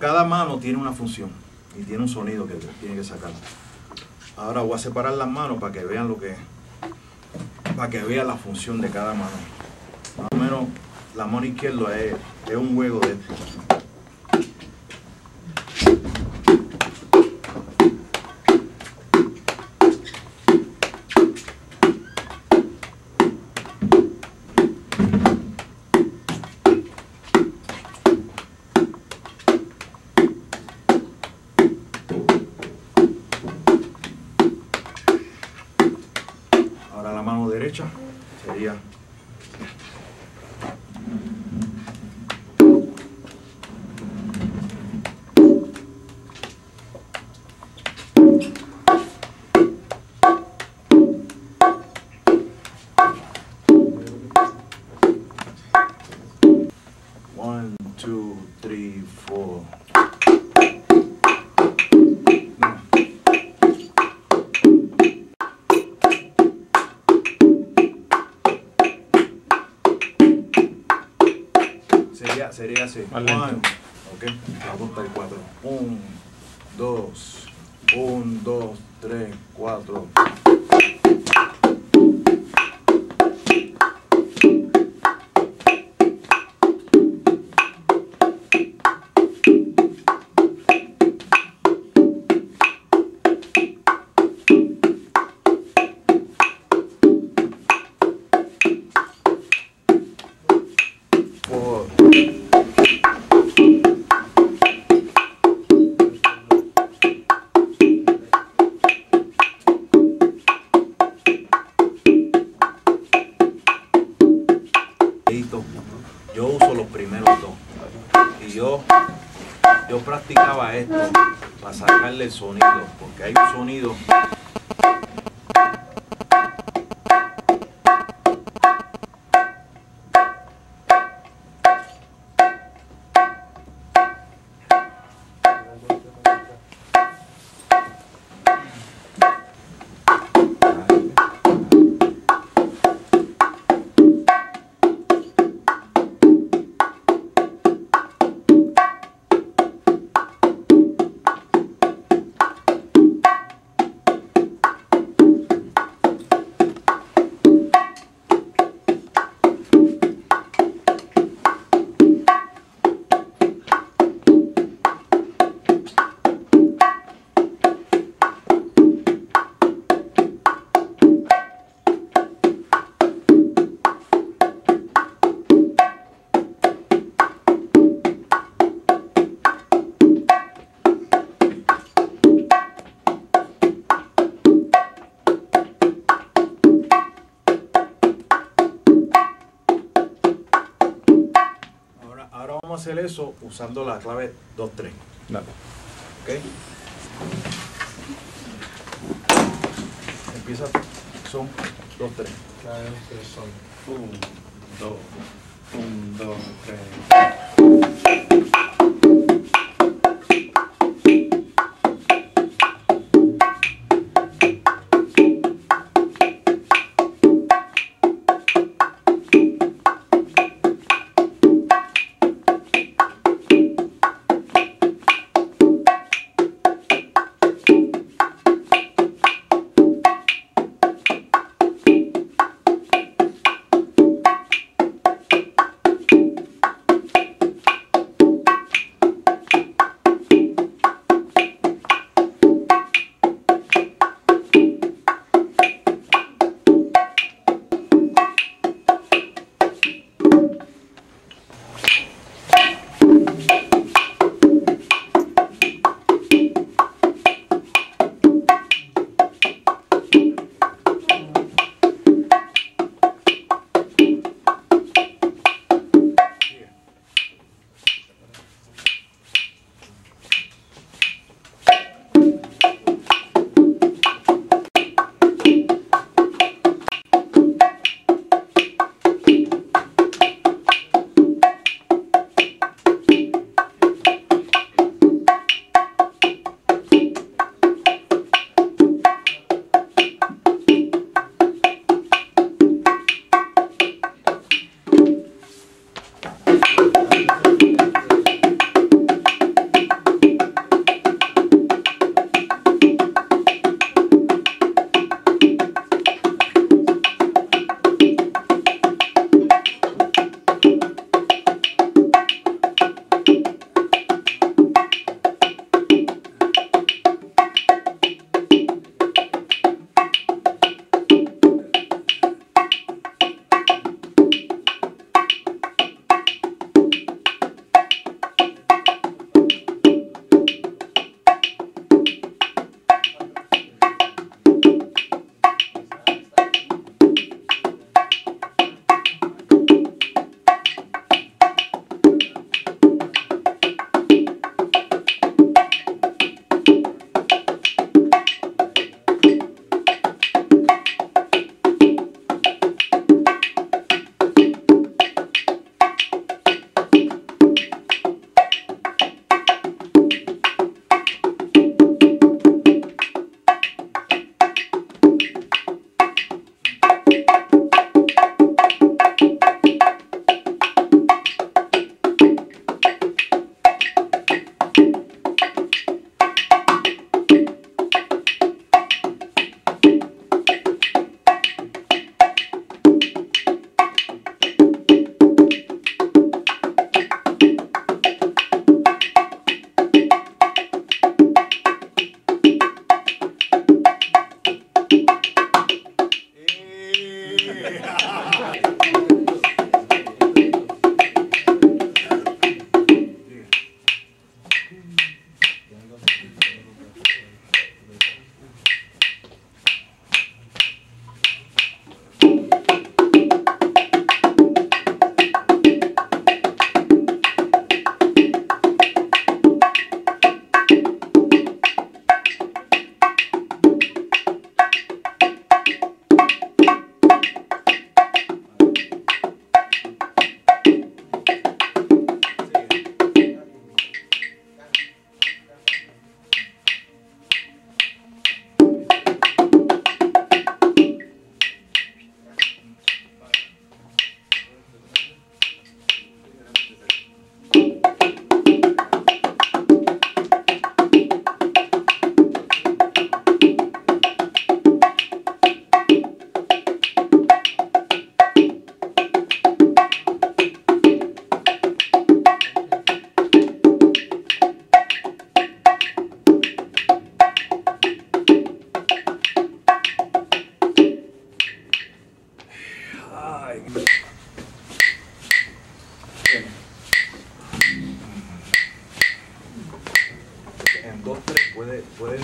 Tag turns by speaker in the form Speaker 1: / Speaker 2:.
Speaker 1: cada, mano tiene una función y tiene un sonido que tiene que sacar. Ahora voy a separar las manos para que vean lo que para que vean la función de cada mano. Más o menos la mano izquierda es, es un juego de Ahora la mano derecha sería Sería, sería así. One, ok, voy a contar cuatro. Un, dos, un, dos, tres, cuatro. Yo practicaba esto para sacarle el sonido, porque hay un sonido vamos a hacer eso usando la clave 23.
Speaker 2: Dale.
Speaker 1: ¿Ok? Empieza, son 23.
Speaker 2: Clave 23 son 1, 2.
Speaker 1: puede, puede